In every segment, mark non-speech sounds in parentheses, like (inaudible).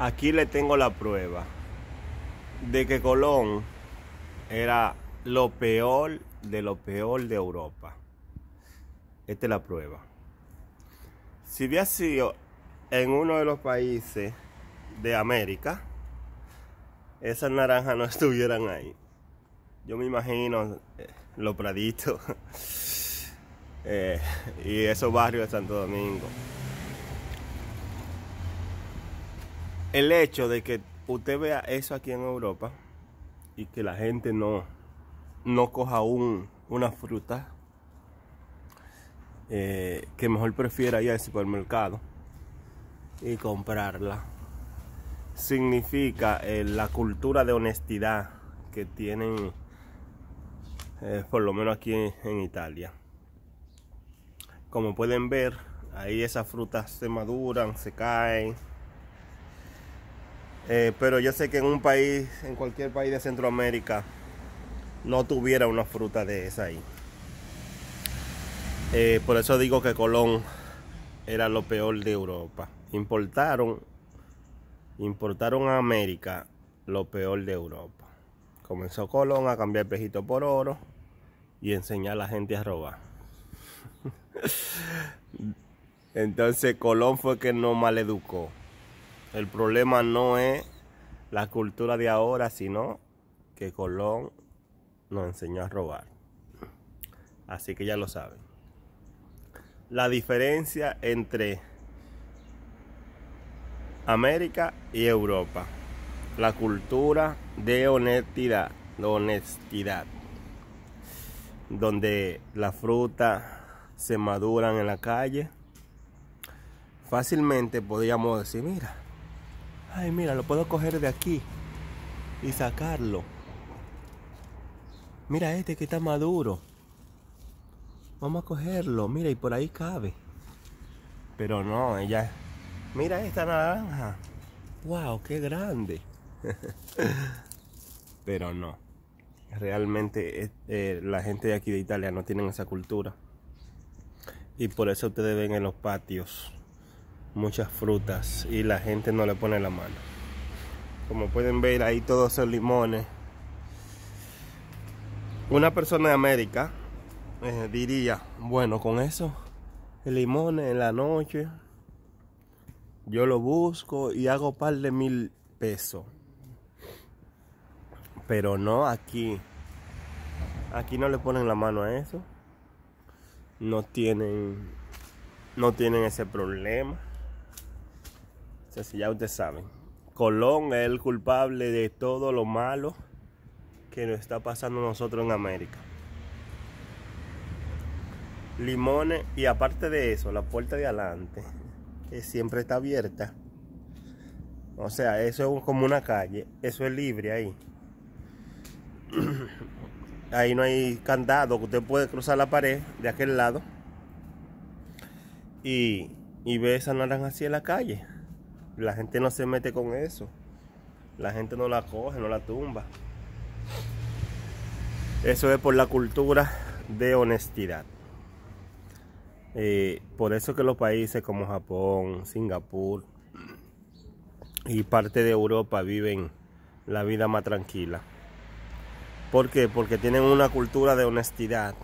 Aquí le tengo la prueba de que Colón era lo peor de lo peor de Europa. Esta es la prueba. Si hubiera sido en uno de los países de América, esas naranjas no (laughs) estuvieran ahí. Yo me imagino eh, los praditos (laughs) eh, y esos barrios de Santo Domingo. El hecho de que usted vea eso aquí en Europa y que la gente no, no coja un, una fruta eh, que mejor prefiera ir al supermercado y comprarla significa eh, la cultura de honestidad que tienen eh, por lo menos aquí en, Italia. Como pueden ver ahí esas frutas se maduran se caen pero yo sé que en un país en cualquier país de Centroamérica no tuviera una fruta de esa ahí. Eh, por eso digo que Colón era lo peor de Europa. Importaron, importaron a América lo peor de Europa. Comenzó Colón a cambiar pejito por oro y enseñar a la gente a robar. (laughs) Entonces Colón fue que no maleducó. El problema no es la cultura de ahora, sino que Colón nos enseñó a robar. Así que ya lo saben. La diferencia entre América y Europa. La cultura de honestidad. honestidad. Donde la fruta se maduran en la calle. Fácilmente podríamos decir, mira, ay mira, lo puedo coger de aquí y sacarlo Mira este que está maduro. Vamos a cogerlo. Mira, y por ahí cabe. Pero no, ella... Mira esta naranja. ¡Wow! ¡Qué grande! (laughs) Pero no. Realmente eh, la gente de aquí de Italia no tienen esa cultura. Y por eso ustedes ven en los patios muchas frutas y la gente no le pone la mano. Como pueden ver ahí todos esos limones una persona de América eh, diría, bueno, con eso, el limón en la noche, yo lo busco y hago par de mil pesos. Pero no aquí. Aquí no le ponen la mano a eso. No tienen, no tienen ese problema. Sea, si ya ustedes saben. Colón es el culpable de todo lo malo que nos está pasando nosotros en América. Limones y aparte de eso, la puerta de adelante, que siempre está abierta. O sea, eso es como una calle, eso es libre ahí. (clears throat) Ahí no hay candado, usted puede cruzar la pared de aquel lado y, y ve esa naranja así en la calle. La gente no se mete con eso. La gente no la coge, no la tumba. Eso es por la cultura de honestidad. Eh, por eso que los países como Japón, Singapur y parte de Europa viven la vida más tranquila. ¿Por qué? Porque tienen una cultura de honestidad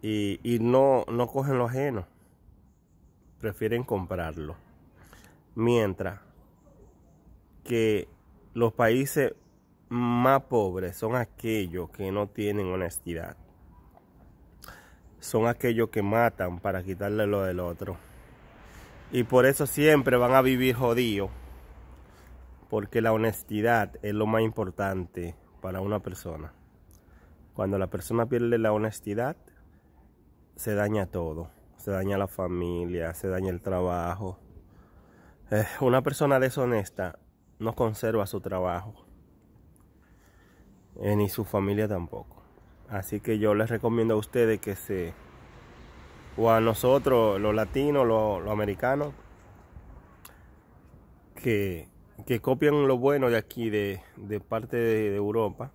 y, y no, no cogen lo ajeno. Prefieren comprarlo. Mientras que los países más pobres son aquellos que no tienen honestidad. Son aquellos que matan para quitarle lo del otro. Y por eso siempre van a vivir jodidos. Porque la honestidad es lo más importante para una persona. Cuando la persona pierde la honestidad, se daña todo. Se daña la familia, se daña el trabajo. Eh, una persona deshonesta no conserva su trabajo eh, ni su familia tampoco. Así que yo les recomiendo a ustedes que se, o a nosotros, los latinos, los, americanos, que, que lo bueno de aquí, de, parte de, Europa,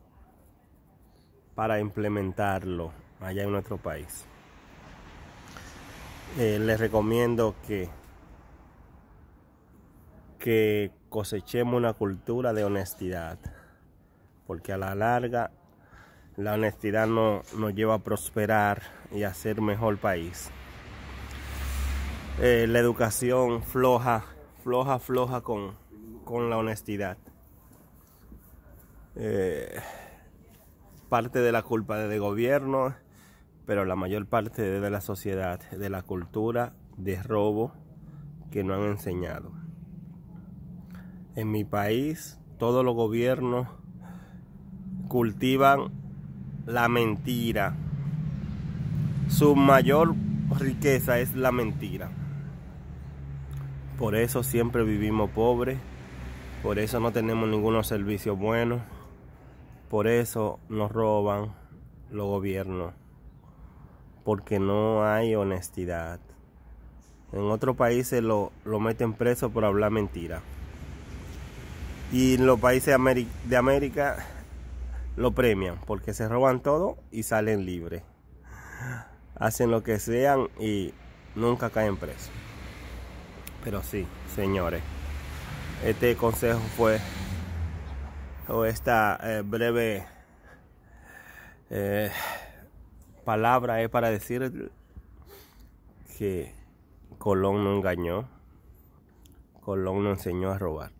para implementarlo allá en nuestro país. Eh, les recomiendo que que cosechemos una cultura de honestidad, porque a la larga la honestidad no, nos lleva a prosperar y a ser mejor país. Eh, la educación floja, floja, floja con, con la honestidad. Eh, parte de la culpa del gobierno, pero la mayor parte de la sociedad, de la cultura de robo que no han enseñado. En mi país, todos los gobiernos cultivan la mentira. Su mayor riqueza es la mentira. Por eso siempre vivimos pobres, por eso no tenemos ninguno servicio bueno, por eso nos roban los gobiernos, porque no hay honestidad. En otros países lo, lo meten preso por hablar mentira. Y en los países de América lo premian porque se roban todo y salen libres. Hacen lo que sean y nunca caen presos. Pero sí, señores, este consejo fue, o esta eh, breve eh, palabra es para decir que Colón no engañó, Colón no enseñó a robar,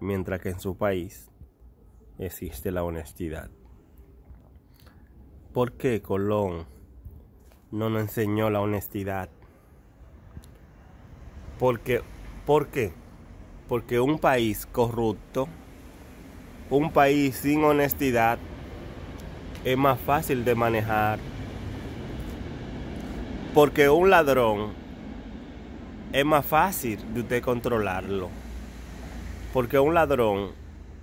mientras que en su país existe la honestidad. ¿Por qué Colón no nos enseñó la honestidad? Porque, ¿Por qué? Porque un país corrupto, un país sin honestidad, es más fácil de manejar. Porque un ladrón es más fácil de usted controlarlo. Porque un ladrón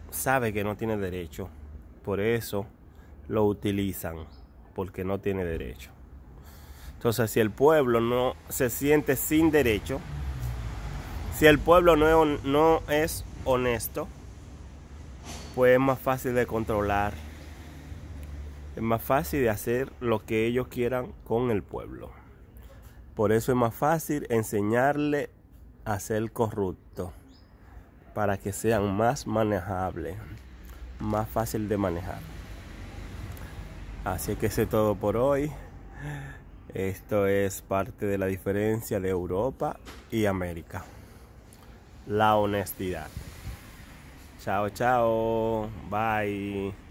sabe que no tiene derecho. Por eso lo utilizan, porque no tiene derecho. Entonces, si el pueblo no se siente sin derecho, si el pueblo no no es honesto, pues es más fácil de controlar. Es más fácil de hacer lo que ellos quieran con el pueblo. Por eso es más fácil enseñarle a ser corrupto para que sean más manejables, más fácil de manejar. Así que eso es todo por hoy. Esto es parte de la diferencia de Europa y América. La honestidad. Chao, chao. Bye.